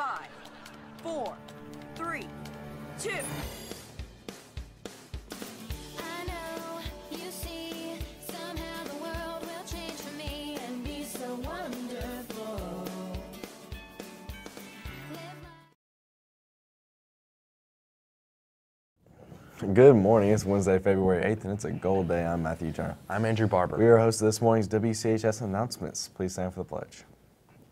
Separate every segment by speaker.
Speaker 1: five, four, three, two.
Speaker 2: I know you see somehow the world will change for me and be so wonderful. Live my
Speaker 3: Good morning. It's Wednesday, February 8th, and it's a gold day. I'm Matthew Turner.
Speaker 4: I'm Andrew Barber.
Speaker 3: We are hosts of this morning's WCHS announcements. Please stand for the pledge.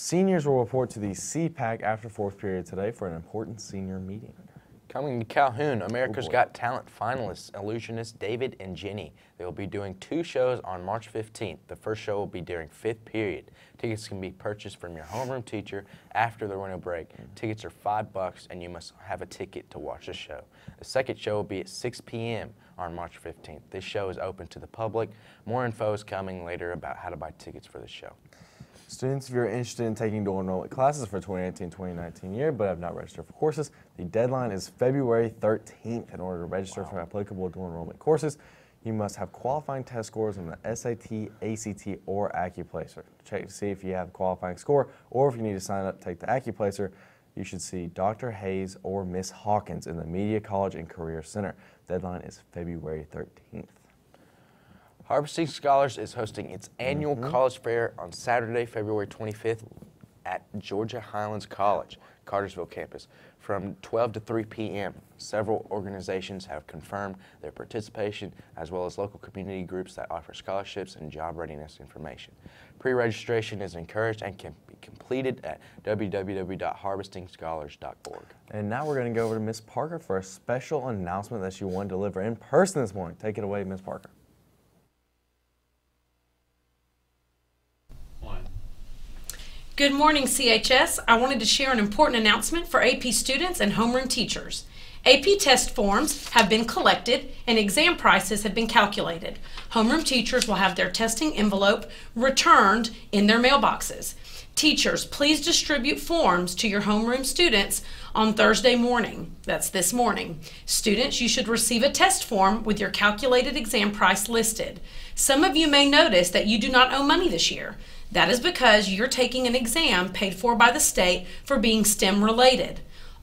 Speaker 3: Seniors will report to the CPAC after fourth period today for an important senior meeting.
Speaker 4: Coming to Calhoun, America's
Speaker 3: Oh.
Speaker 4: Got Talent finalists, illusionists David and Jenny. They will be doing two shows on March 15th. The first show will be during fifth period. Tickets can be purchased from your homeroom teacher after the winter break. Mm. Tickets are five bucks, and you must have a ticket to watch the show. The second show will be at 6 p.m. on March 15th. This show is open to the public. More info is coming later about how to buy tickets for the show.
Speaker 3: Students, if you're interested in taking dual enrollment classes for 2018-2019 year but have not registered for courses, the deadline is February 13th. In order to register for applicable dual enrollment courses, you must have qualifying test scores on the SAT, ACT, or AccuPlacer. Check to see if you have a qualifying score or if you need to sign up to take the AccuPlacer, you should see Dr. Hayes or Miss Hawkins in the Media College and Career Center. Deadline is February 13th.
Speaker 4: Harvesting Scholars is hosting its annual
Speaker 3: Mm-hmm.
Speaker 4: college fair on Saturday, February 25th at Georgia Highlands College, Cartersville campus, from 12 to 3 p.m. Several organizations have confirmed their participation, as well as local community groups that offer scholarships and job readiness information. Pre-registration is encouraged and can be completed at www.harvestingscholars.org.
Speaker 3: And now we're going to go over to Miss Parker for a special announcement that she wanted to deliver in person this morning. Take it away, Miss Parker.
Speaker 5: Good morning, CHS. I wanted to share an important announcement for AP students and homeroom teachers. AP test forms have been collected and exam prices have been calculated. Homeroom teachers will have their testing envelope returned in their mailboxes. Teachers, please distribute forms to your homeroom students on Thursday morning. That's this morning. Students, you should receive a test form with your calculated exam price listed. Some of you may notice that you do not owe money this year. That is because you're taking an exam paid for by the state for being STEM related.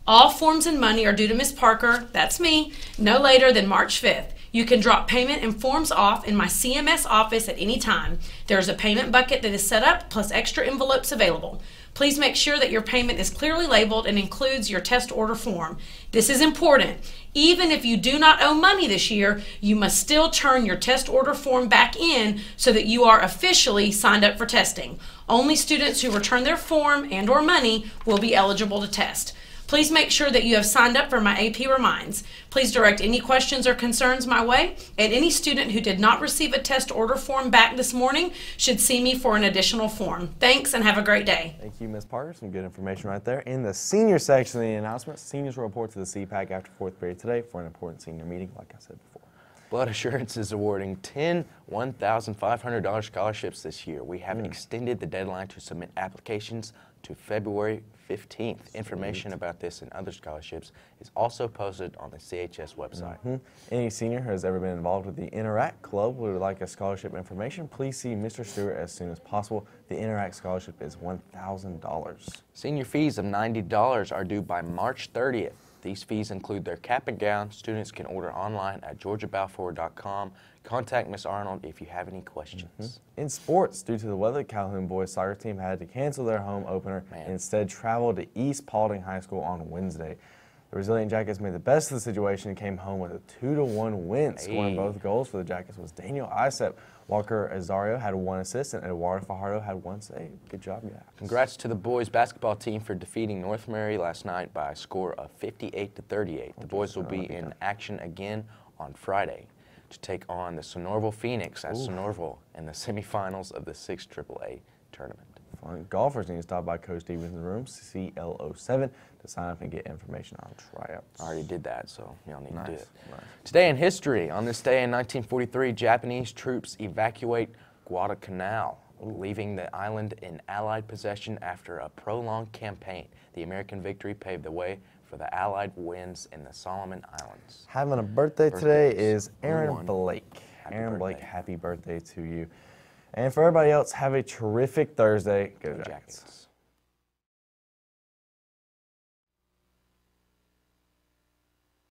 Speaker 5: All forms and money are due to Ms. Parker, that's me, no later than March 5th. You can drop payment and forms off in my CMS office at any time. There is a payment bucket that is set up plus extra envelopes available. Please make sure that your payment is clearly labeled and includes your test order form. This is important. Even if you do not owe money this year, you must still turn your test order form back in so that you are officially signed up for testing. Only students who return their form and or money will be eligible to test. Please make sure that you have signed up for my AP Reminds. Please direct any questions or concerns my way, and any student who did not receive a test order form back this morning should see me for an additional form. Thanks and have a great day.
Speaker 3: Thank you, Miss Parker. Some good information right there. In the senior section of the announcement, seniors will report to the CPAC after fourth period today for an important senior meeting, like I said before.
Speaker 4: Blood Assurance is awarding 10 $1,500 scholarships this year. We have extended the deadline to submit applications to February 15th. Information about this and other scholarships is also posted on the CHS website.
Speaker 3: Hmm. Any senior who has ever been involved with the Interact Club would like a scholarship information, please see Mr. Stewart as soon as possible. The Interact scholarship is $1,000.
Speaker 4: Senior fees of $90 are due by March 30th. These fees include their cap and gown. Students can order online at georgiabalfour.com. Contact Miss Arnold if you have any questions. Mm-hmm.
Speaker 3: In sports, due to the weather, Calhoun boys soccer team had to cancel their home opener
Speaker 4: Man.
Speaker 3: and instead traveled to East Paulding High School on Wednesday. The Resilient Jackets made the best of the situation and came home with a two to one win. Scoring
Speaker 4: Hey.
Speaker 3: both goals for the Jackets was Daniel Isep. Walker Azario had one assist and Eduardo Fajardo had one save. Good job, guys.
Speaker 4: Congrats to the boys basketball team for defeating North Murray last night by a score of 58 to 38. The boys will be in action again on Friday. to take on the Sonoraville Phoenix at Sonoraville in the semifinals of the 6 AAA tournament.
Speaker 3: Golfers need to stop by Coach Stevens' in the room, CLO7, to sign up and get information on tryouts.
Speaker 4: I already did that, so y'all need to do it.
Speaker 3: nice.
Speaker 4: Today in history, on this day in 1943, Japanese troops evacuate Guadalcanal, leaving the island in Allied possession after a prolonged campaign. The American victory paved the way for the Allied wins in the Solomon Islands.
Speaker 3: Having a birthday today is Aaron? Blake.
Speaker 4: Happy
Speaker 3: Aaron Blake, happy birthday to you. And for everybody else, have a terrific Thursday. Go,
Speaker 4: Go
Speaker 3: Jackets.
Speaker 4: Jackets.